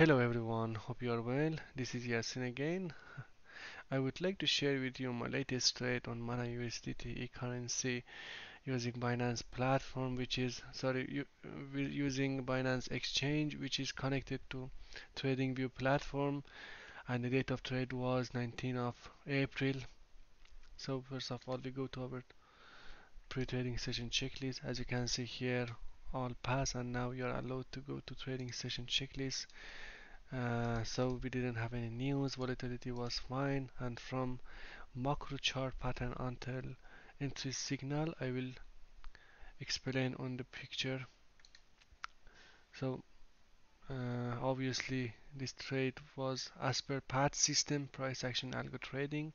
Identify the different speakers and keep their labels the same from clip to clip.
Speaker 1: Hello everyone, hope you are well. This is Yasin again. I would like to share with you my latest trade on Mana USDT e-currency using Binance platform which is sorry using Binance exchange which is connected to TradingView platform and the date of trade was 19 of April. So first of all we go to our pre-trading session checklist as you can see here all pass and now you're allowed to go to trading session checklist uh, so we didn't have any news. Volatility was fine. And from macro chart pattern until entry signal I will explain on the picture. So uh, obviously this trade was as per PAAT system price action algo trading.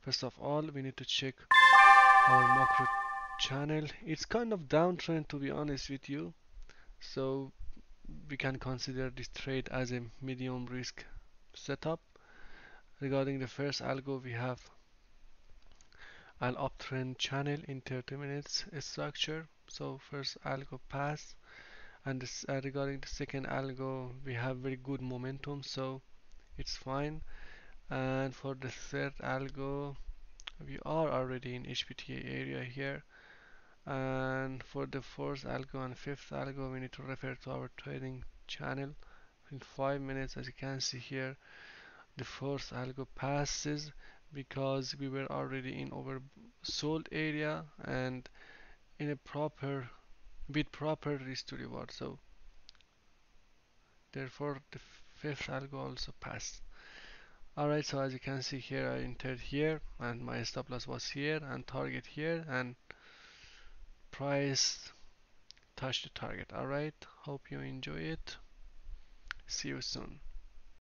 Speaker 1: First of all we need to check our macro channel. It's kind of downtrend to be honest with you. So we can consider this trade as a medium risk setup. Regarding the first algo, we have an uptrend channel in 30 minutes structure. So first algo pass, and this, uh, regarding the second algo, we have very good momentum, so it's fine. And for the third algo, we are already in HPTA area here. And for the fourth algo and fifth algo, we need to refer to our trading channel. In five minutes as you can see here the first algo passes because we were already in oversold area and in a proper with proper risk to reward. So therefore the fifth algo also passed. Alright so as you can see here I entered here and my stop loss was here and target here and price touch the target alright hope you enjoy it See you soon.